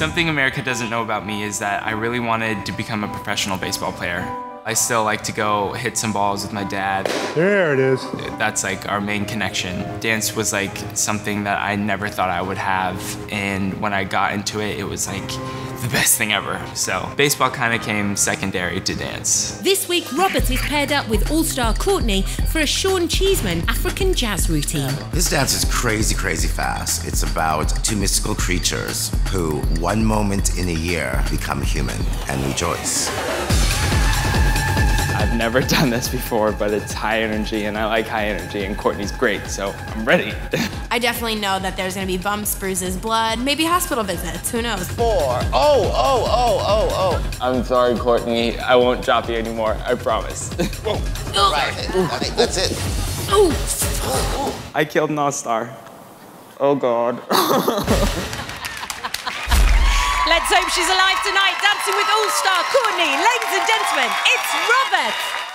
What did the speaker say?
Something America doesn't know about me is that I really wanted to become a professional baseball player. I still like to go hit some balls with my dad. There it is. That's like our main connection. Dance was like something that I never thought I would have. And when I got into it, it was like the best thing ever. So baseball kind of came secondary to dance. This week, Robert is paired up with all star Courtney for a Sean Cheesman African jazz routine. This dance is crazy, crazy fast. It's about two mystical creatures who, one moment in a year, become human and rejoice. I've never done this before, but it's high energy and I like high energy and Courtney's great, so I'm ready. I definitely know that there's gonna be bumps, bruises, blood, maybe hospital visits, who knows? Four. Oh, oh, oh, oh, oh. I'm sorry, Courtney. I won't drop you anymore. I promise. Right. Okay, That's it. I killed an all-star. Oh God. Let's hope she's alive tonight, dancing with all star Courtney. Ladies and gentlemen, it's Robert.